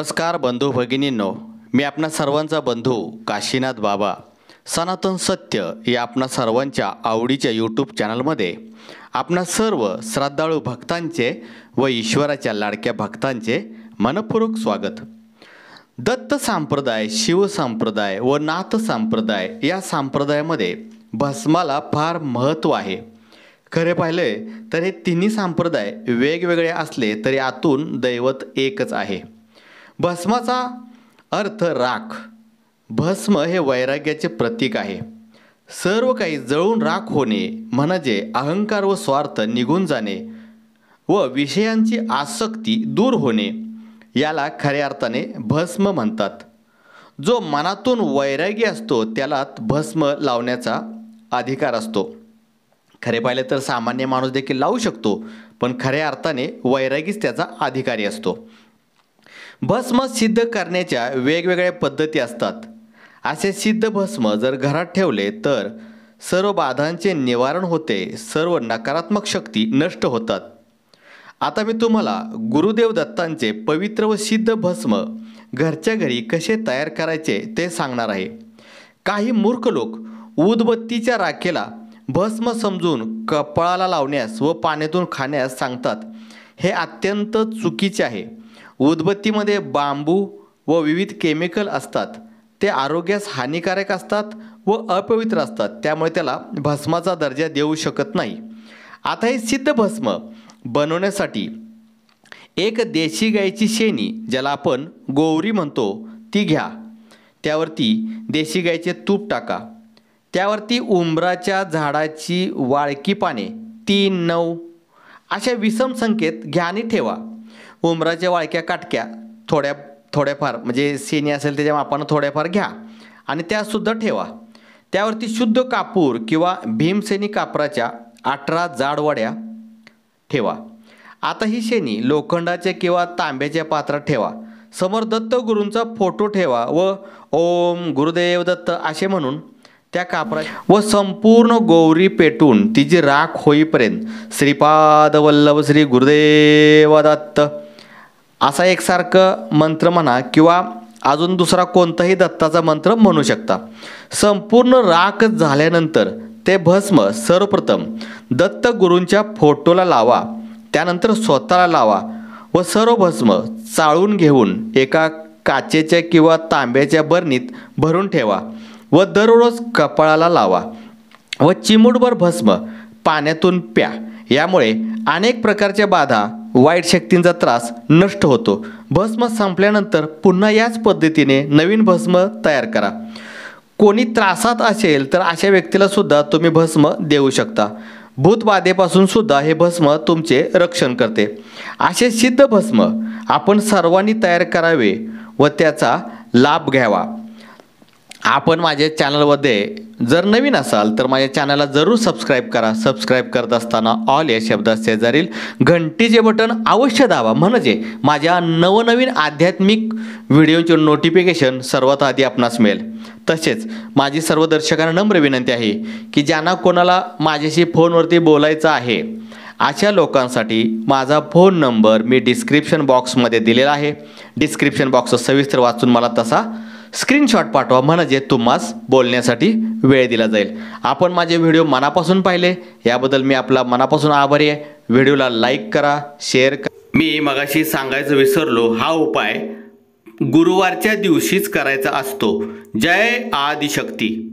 नमस्कार बंधू भगिनींनो मी आपणा सर्वांचा बंधू काशीनाथ बाबा. सनातन सत्य या आपणा सर्वांच्या आवडीच्या यूट्यूब चॅनलमध्ये आपणा सर्व श्रद्धाळू भक्तांचे व ईश्वराच्या लाडक्या भक्तांचे मनपूर्वक स्वागत. दत्त संप्रदाय शिव संप्रदाय व नाथ संप्रदाय या संप्रदायामध्ये भस्माला फार महत्त्व आहे. खरे पाहिले तर हे तिन्ही संप्रदाय वेगवेगळे असले तरी आतून दैवत एकच आहे. भस्माचा अर्थ राख. भस्म हे वैराग्याचे प्रतीक आहे. सर्व काही जळून राख होणे म्हणजे अहंकार व स्वार्थ निघून जाणे व विषयांची आसक्ती दूर होणे याला खऱ्या अर्थाने भस्म म्हणतात. जो मनातून वैरागी असतो त्याला भस्म लावण्याचा अधिकार असतो. खरे पाहिले तर सामान्य माणूस देखील लावू शकतो पण खऱ्या अर्थाने वैरागीच त्याचा अधिकारी असतो. भस्म सिद्ध करण्याच्या वेगवेगळ्या पद्धती असतात. असे सिद्ध भस्म जर घरात ठेवले तर सर्व बाधांचे निवारण होते सर्व नकारात्मक शक्ती नष्ट होतात. आता मी तुम्हाला गुरुदेव दत्तांचे पवित्र व सिद्ध भस्म घरच्या घरी कसे तयार करायचे ते सांगणार आहे. काही मूर्ख लोक उदबत्तीच्या राखेला भस्म समजून कपाळाला लावण्यास व पाण्यातून खाण्यास सांगतात. हे अत्यंत चुकीचे आहे. उदबत्तीमध्ये बांबू व विविध केमिकल असतात. ते आरोग्यास हानिकारक असतात व अपवित्र असतात. त्यामुळे त्याला भस्माचा दर्जा देऊ शकत नाही. आता हे सिद्ध भस्म बनवण्यासाठी एक देशी गाईची शेणी ज्याला आपण गोवरी म्हणतो ती घ्या. त्यावरती देशी गाईचे तूप टाका. त्यावरती उंबराच्या झाडाची वाळकी पाने तीन नऊ अशा विषम संख्येत घ्या आणि ठेवा. उंबराच्या वाळक्या काटक्या थोड्या थोड्याफार म्हणजे सेनी असेल त्याच्या मापानं थोड्याफार घ्या. आणि त्यासुद्धा ठेवा. त्यावरती शुद्ध कापूर किंवा भीमसेनी कापराच्या अठरा जाडवड्या ठेवा. आता ही शेणी लोखंडाच्या किंवा तांब्याच्या पात्रात ठेवा. समोर दत्तगुरूंचा फोटो ठेवा व ओम गुरुदेव दत्त असे म्हणून त्या कापरा व संपूर्ण गौरी पेटून तिची राख होईपर्यंत श्रीपाद वल्लभ श्री गुरुदेव दत्त असा एकसारखं मंत्र म्हणा किंवा अजून दुसरा कोणताही दत्ताचा मंत्र म्हणू शकता. संपूर्ण राख झाल्यानंतर ते भस्म सर्वप्रथम दत्त गुरूंच्या फोटोला लावा. त्यानंतर स्वतःला लावा व सर्व भस्म चाळून घेऊन एका काचेच्या किंवा तांब्याच्या बरणीत भरून ठेवा व दररोज कपाळाला लावा व चिमूटभर भस्म पाण्यातून प्या. यामुळे अनेक प्रकारच्या बाधा वाईट शक्तींचा त्रास नष्ट होतो. भस्म संपल्यानंतर पुन्हा याच पद्धतीने नवीन भस्म तयार करा. कोणी त्रासात असेल तर अशा व्यक्तीला सुद्धा तुम्ही भस्म देऊ शकता. भूतबाधेपासून सुद्धा हे भस्म तुमचे रक्षण करते. असे सिद्ध भस्म आपण सर्वांनी तयार करावे व त्याचा लाभ घ्यावा. आपण माझ्या चॅनलमध्ये जर नवीन असाल तर माझ्या चॅनलला जरूर सबस्क्राईब करा. सबस्क्राईब करत असताना ऑल या शब्दात शेजारील घंटीचे बटन अवश्य दाबा. म्हणजे माझ्या नवनवीन आध्यात्मिक व्हिडिओचे नोटिफिकेशन सर्वात आधी आपणास मिळेल. तसेच माझी सर्व दर्शकांना नम्र विनंती आहे की ज्यांना कोणाला माझ्याशी फोनवरती बोलायचं आहे अशा लोकांसाठी माझा फोन नंबर मी डिस्क्रिप्शन बॉक्समध्ये दिलेला आहे. डिस्क्रिप्शन बॉक्स सविस्तर वाचून मला तसा स्क्रीनशॉट पाठवा. म्हणजे तुम्हास बोलण्यासाठी वेळ दिला जाईल. आपण माझे व्हिडिओ मनापासून पाहिले याबद्दल मी आपला मनापासून आभारी आहे. व्हिडिओला लाईक करा शेअर करा. मी मगाशी सांगायचं विसरलो. हा उपाय गुरुवारच्या दिवशीच करायचा असतो. जय आदिशक्ती.